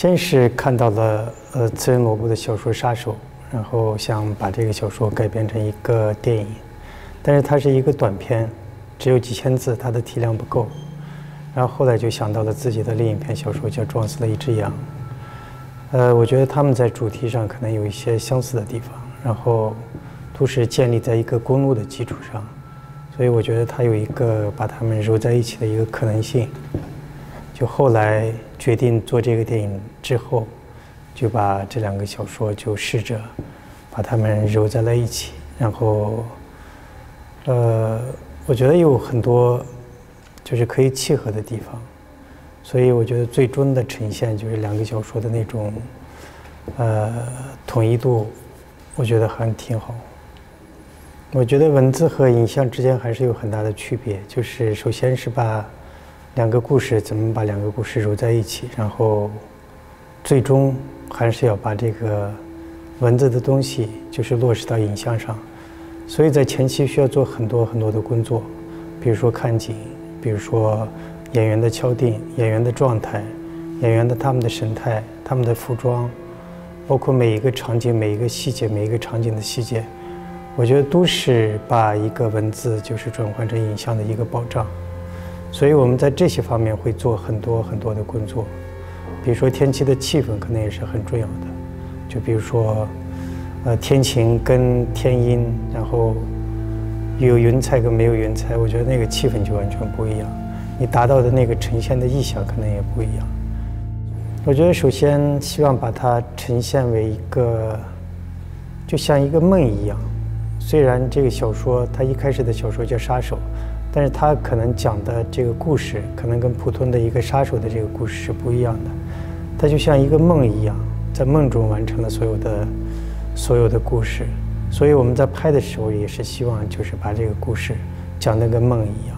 先是看到了呃次仁罗布的小说《杀手》，然后想把这个小说改编成一个电影，但是它是一个短片，只有几千字，它的体量不够。然后后来就想到了自己的另一篇小说叫《撞死了一只羊》，呃，我觉得他们在主题上可能有一些相似的地方，然后都是建立在一个公路的基础上，所以我觉得它有一个把它们揉在一起的一个可能性。就后来决定做这个电影之后，就把这两个小说就试着把它们揉在了一起，然后，呃，我觉得有很多就是可以契合的地方，所以我觉得最终的呈现就是两个小说的那种呃统一度，我觉得还挺好。我觉得文字和影像之间还是有很大的区别，就是首先是把。两个故事怎么把两个故事揉在一起？然后，最终还是要把这个文字的东西就是落实到影像上。所以在前期需要做很多很多的工作，比如说看景，比如说演员的敲定、演员的状态、演员的他们的神态、他们的服装，包括每一个场景、每一个细节、每一个场景的细节，我觉得都是把一个文字就是转换成影像的一个保障。所以我们在这些方面会做很多很多的工作，比如说天气的气氛可能也是很重要的，就比如说，呃，天晴跟天阴，然后有云彩跟没有云彩，我觉得那个气氛就完全不一样，你达到的那个呈现的意象可能也不一样。我觉得首先希望把它呈现为一个，就像一个梦一样，虽然这个小说它一开始的小说叫《杀手》。但是他可能讲的这个故事，可能跟普通的一个杀手的这个故事是不一样的。他就像一个梦一样，在梦中完成了所有的所有的故事。所以我们在拍的时候也是希望，就是把这个故事讲得跟梦一样。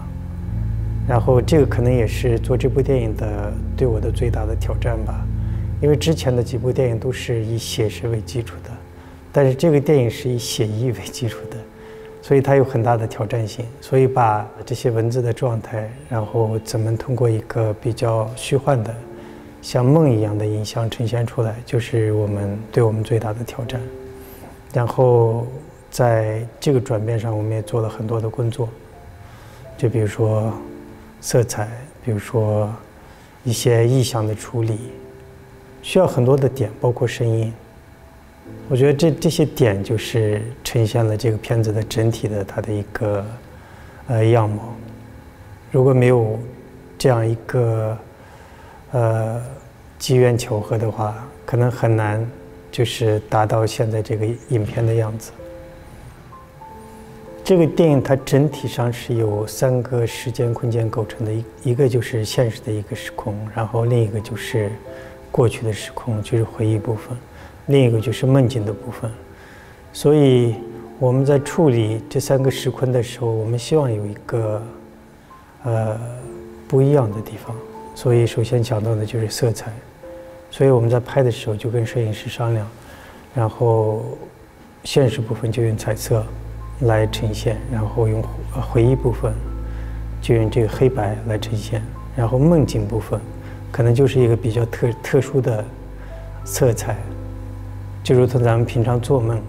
然后这个可能也是做这部电影的对我的最大的挑战吧，因为之前的几部电影都是以写实为基础的，但是这个电影是以写意为基础的。所以它有很大的挑战性，所以把这些文字的状态，然后怎么通过一个比较虚幻的、像梦一样的影像呈现出来，就是我们对我们最大的挑战。然后在这个转变上，我们也做了很多的工作，就比如说色彩，比如说一些意象的处理，需要很多的点，包括声音。我觉得这这些点就是呈现了这个片子的整体的它的一个呃样貌。如果没有这样一个呃机缘巧合的话，可能很难就是达到现在这个影片的样子。这个电影它整体上是由三个时间空间构成的，一一个就是现实的一个时空，然后另一个就是过去的时空，就是回忆部分。另一个就是梦境的部分，所以我们在处理这三个时空的时候，我们希望有一个呃不一样的地方。所以首先讲到的就是色彩，所以我们在拍的时候就跟摄影师商量，然后现实部分就用彩色来呈现，然后用回忆部分就用这个黑白来呈现，然后梦境部分可能就是一个比较特特殊的色彩。就如同咱们平常做梦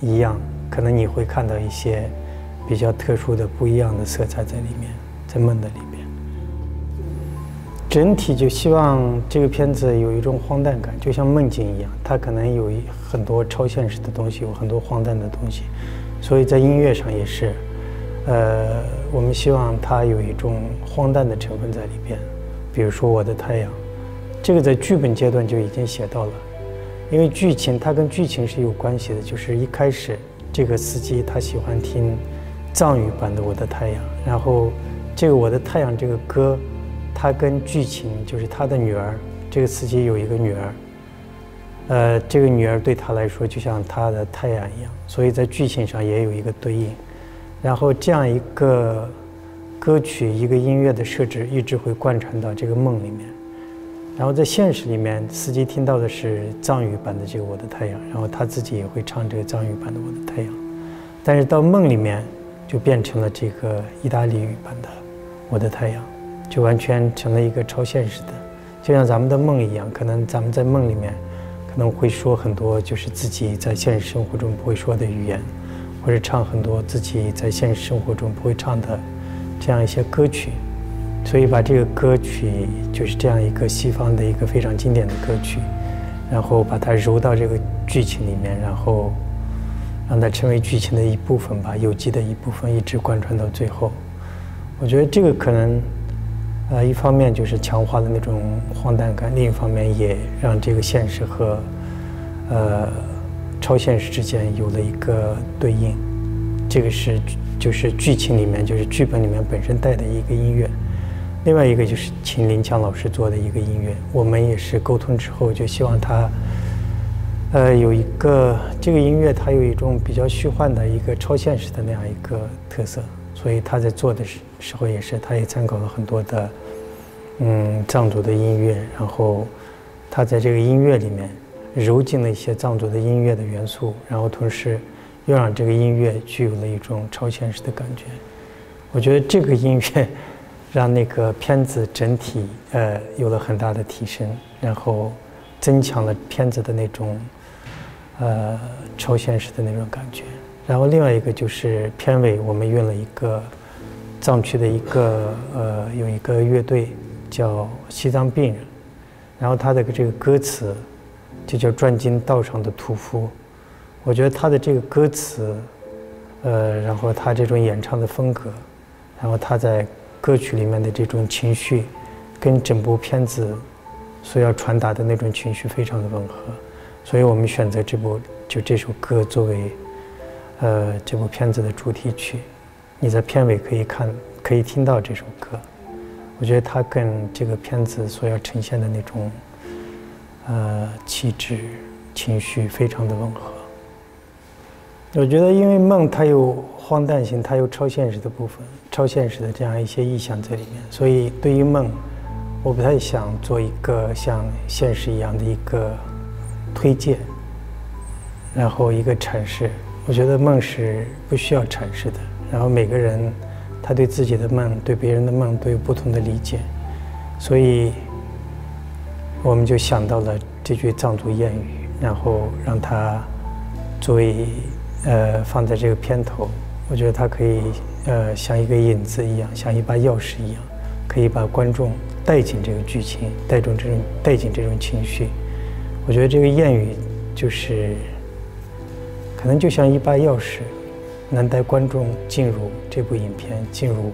一样，可能你会看到一些比较特殊的、不一样的色彩在里面，在梦的里面。整体就希望这个片子有一种荒诞感，就像梦境一样，它可能有很多超现实的东西，有很多荒诞的东西。所以在音乐上也是，呃，我们希望它有一种荒诞的成分在里边。比如说《我的太阳》，这个在剧本阶段就已经写到了。因为剧情，它跟剧情是有关系的。就是一开始，这个司机他喜欢听藏语版的《我的太阳》，然后这个《我的太阳》这个歌，它跟剧情就是他的女儿，这个司机有一个女儿，呃，这个女儿对他来说就像他的太阳一样，所以在剧情上也有一个对应。然后这样一个歌曲、一个音乐的设置，一直会贯穿到这个梦里面。然后在现实里面，司机听到的是藏语版的这个《我的太阳》，然后他自己也会唱这个藏语版的《我的太阳》，但是到梦里面就变成了这个意大利语版的《我的太阳》，就完全成了一个超现实的，就像咱们的梦一样，可能咱们在梦里面可能会说很多就是自己在现实生活中不会说的语言，或者唱很多自己在现实生活中不会唱的这样一些歌曲。所以把这个歌曲就是这样一个西方的一个非常经典的歌曲，然后把它揉到这个剧情里面，然后让它成为剧情的一部分吧，有机的一部分，一直贯穿到最后。我觉得这个可能，呃，一方面就是强化了那种荒诞感，另一方面也让这个现实和呃超现实之间有了一个对应。这个是就是剧情里面，就是剧本里面本身带的一个音乐。另外一个就是请林强老师做的一个音乐，我们也是沟通之后就希望他，呃，有一个这个音乐它有一种比较虚幻的一个超现实的那样一个特色，所以他在做的时时候也是，他也参考了很多的，嗯，藏族的音乐，然后他在这个音乐里面揉进了一些藏族的音乐的元素，然后同时又让这个音乐具有了一种超现实的感觉。我觉得这个音乐。让那个片子整体呃有了很大的提升，然后增强了片子的那种呃超现实的那种感觉。然后另外一个就是片尾，我们用了一个藏区的一个呃有一个乐队叫西藏病人，然后他的这个歌词就叫转经道上的屠夫。我觉得他的这个歌词，呃，然后他这种演唱的风格，然后他在。歌曲里面的这种情绪，跟整部片子所要传达的那种情绪非常的吻合，所以我们选择这部就这首歌作为呃这部片子的主题曲。你在片尾可以看，可以听到这首歌。我觉得它跟这个片子所要呈现的那种呃气质、情绪非常的吻合。我觉得，因为梦它有荒诞性，它有超现实的部分，超现实的这样一些意象在里面，所以对于梦，我不太想做一个像现实一样的一个推荐，然后一个阐释。我觉得梦是不需要阐释的。然后每个人他对自己的梦、对别人的梦都有不同的理解，所以我们就想到了这句藏族谚语，然后让它作为。呃，放在这个片头，我觉得它可以，呃，像一个引子一样，像一把钥匙一样，可以把观众带进这个剧情，带动这种带进这种情绪。我觉得这个谚语就是，可能就像一把钥匙，能带观众进入这部影片，进入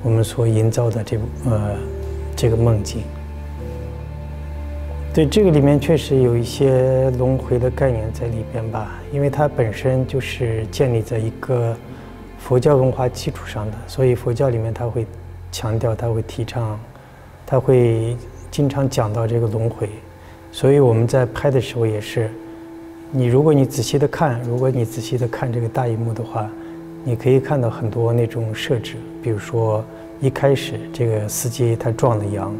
我们所营造的这部呃这个梦境。对这个里面确实有一些轮回的概念在里边吧，因为它本身就是建立在一个佛教文化基础上的，所以佛教里面它会强调，它会提倡，它会经常讲到这个轮回。所以我们在拍的时候也是，你如果你仔细的看，如果你仔细的看这个大荧幕的话，你可以看到很多那种设置，比如说一开始这个司机他撞了羊。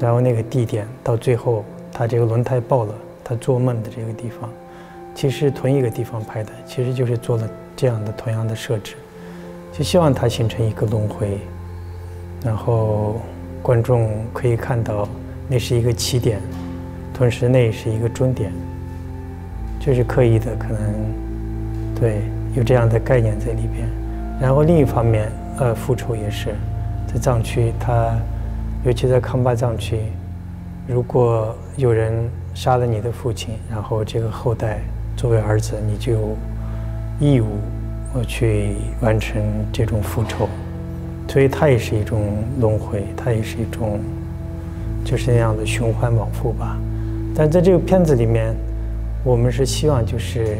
然后那个地点到最后，他这个轮胎爆了，他做梦的这个地方，其实同一个地方拍的，其实就是做了这样的同样的设置，就希望它形成一个轮回，然后观众可以看到那是一个起点，同时那也是一个终点，就是刻意的可能，对，有这样的概念在里边。然后另一方面，呃，复仇也是，在藏区它。尤其在康巴藏区，如果有人杀了你的父亲，然后这个后代作为儿子，你就义务我去完成这种复仇，所以它也是一种轮回，它也是一种就是那样的循环往复吧。但在这个片子里面，我们是希望就是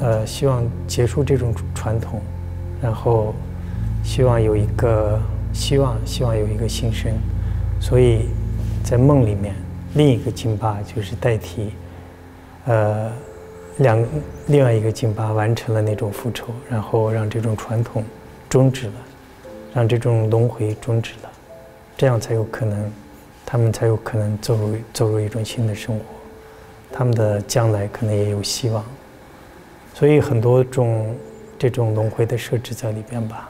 呃希望结束这种传统，然后希望有一个希望，希望有一个新生。所以，在梦里面，另一个金巴就是代替，呃，两另外一个金巴完成了那种复仇，然后让这种传统终止了，让这种轮回终止了，这样才有可能，他们才有可能走入走入一种新的生活，他们的将来可能也有希望。所以很多种这种轮回的设置在里边吧。